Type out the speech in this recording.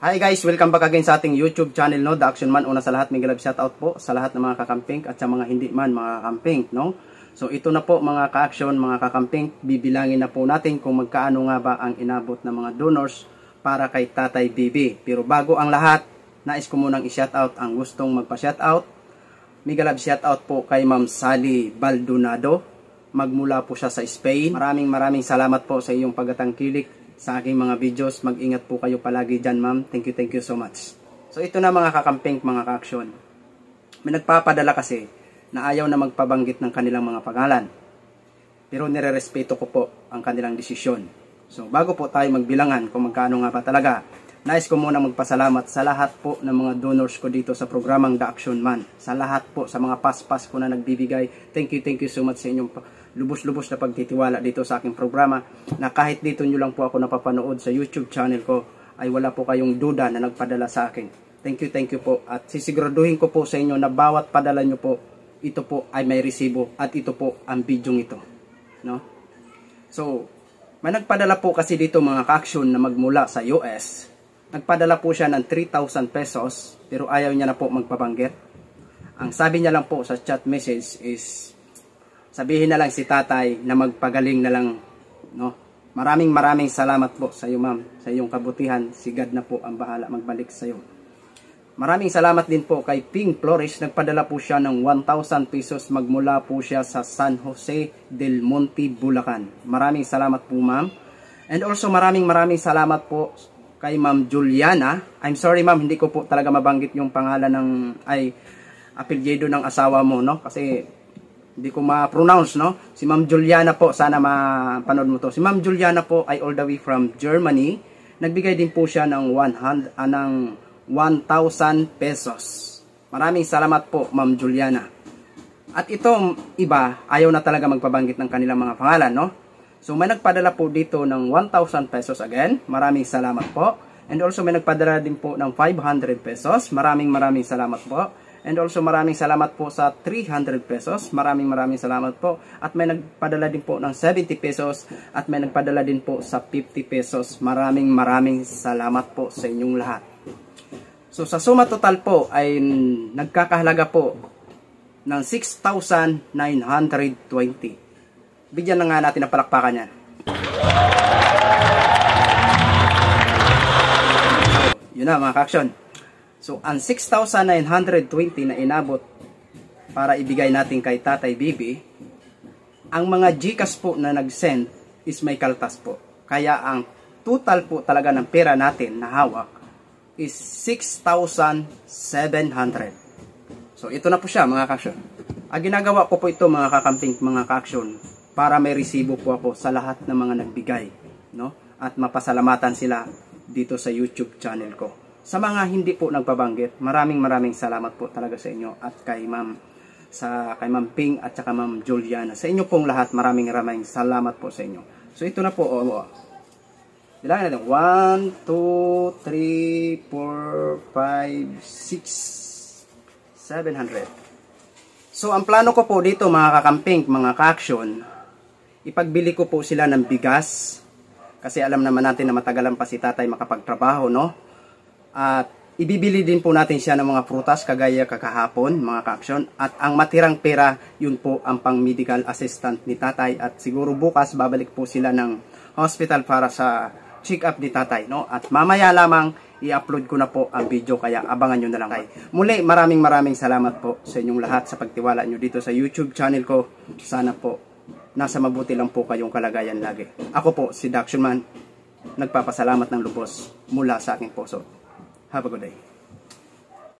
Hi guys, welcome back again sa ating YouTube channel no, The Action Man. Una sa lahat, may galab shoutout po sa lahat ng mga kakamping at sa mga hindi man mga kakamping, no. So ito na po mga ka-action, mga kakamping, bibilangin na po natin kung magkaano nga ba ang inabot ng mga donors para kay Tatay Bibi. Pero bago ang lahat, nais ko munang i-shoutout ang gustong magpa-shoutout. May galab shoutout po kay Ma'am Sally Baldonado. Magmula po siya sa Spain. Maraming maraming salamat po sa iyong pagtatangkilik sa aking mga videos. Mag-ingat po kayo palagi dyan, ma'am. Thank you, thank you so much. So, ito na mga kakamping, mga ka-action. May nagpapadala kasi na ayaw na magpabanggit ng kanilang mga pangalan. Pero nire-respeto ko po ang kanilang desisyon. So, bago po tayo magbilangan kung magkano nga ba talaga, nais ko muna magpasalamat sa lahat po ng mga donors ko dito sa programang The Action Man. Sa lahat po, sa mga paspas ko na nagbibigay. Thank you, thank you so much sa inyong lubos-lubos na pagtitiwala dito sa aking programa na kahit dito nyo lang po ako napapanood sa YouTube channel ko ay wala po kayong duda na nagpadala sa akin. Thank you, thank you po. At sisiguraduhin ko po sa inyo na bawat padala nyo po, ito po ay may resibo at ito po ang bidyong ito. No? So, may nagpadala po kasi dito mga ka-action na magmula sa US. Nagpadala po siya ng 3,000 pesos pero ayaw niya na po magpabanggit. Ang sabi niya lang po sa chat message is sabihin na lang si tatay na magpagaling na lang no? Maraming maraming salamat po sa iyo ma'am sa iyong kabutihan. Si God na po ang bahala magbalik sa iyo. Maraming salamat din po kay Ping Flores. Nagpadala po siya ng 1,000 pesos magmula po siya sa San Jose del Monte Bulacan. Maraming salamat po ma'am. And also maraming maraming salamat po kay ma'am Juliana I'm sorry ma'am hindi ko po talaga mabanggit yung pangalan ng ay apelyido ng asawa mo no kasi hindi ko ma-pronounce, no? Si Ma'am Juliana po, sana mapanood mo to. Si Ma'am Juliana po ay all the way from Germany. Nagbigay din po siya ng 100, uh, ng 1,000 pesos. Maraming salamat po, Ma'am Juliana. At itong iba, ayaw na talaga magpabanggit ng kanilang mga pangalan, no? So may nagpadala po dito ng 1,000 pesos again. Maraming salamat po. And also may nagpadala din po ng 500 pesos. Maraming maraming salamat po. And also maraming salamat po sa 300 pesos. Maraming maraming salamat po. At may nagpadala din po ng 70 pesos. At may nagpadala din po sa 50 pesos. Maraming maraming salamat po sa inyong lahat. So sa suma total po ay nagkakahalaga po ng 6,920. Bigyan na nga natin ng palakpakan yan. Yun na mga ka-action. So, ang 6,920 na inabot para ibigay natin kay Tatay Bibi, ang mga Gcash po na nag-send is may kaltas po. Kaya ang total po talaga ng pera natin na hawak is 6,700. So, ito na po siya mga kaksyon. Ang ginagawa ko po ito mga kakamping, mga kaksyon, para may resibo po ako sa lahat ng mga nagbigay. No? At mapasalamatan sila dito sa YouTube channel ko. Sa mga hindi po nagpabanggit, maraming maraming salamat po talaga sa inyo at kay Ma'am sa kay Ma'am Ping at saka Ma'am Juliana. Sa inyo pong lahat, maraming maraming salamat po sa inyo. So ito na po, oh, oh. Bilangin natin. 1, 2, 3, 4, 5, 6, 700. So ang plano ko po dito mga kakamping, mga ka-action, ipagbili ko po sila ng bigas. Kasi alam naman natin na matagalan pa si tatay makapagtrabaho, no? At ibibili din po natin siya ng mga prutas kagaya kakahapon, mga ka-action. At ang matirang pera, yun po ang pang medical assistant ni tatay. At siguro bukas babalik po sila ng hospital para sa check up ni tatay. No? At mamaya lamang i-upload ko na po ang video kaya abangan nyo na lang kayo. Muli maraming maraming salamat po sa inyong lahat sa pagtiwala nyo dito sa YouTube channel ko. Sana po nasa mabuti lang po kayong kalagayan lagi. Ako po si Daction Man. Nagpapasalamat ng lubos mula sa aking puso. Have a good day.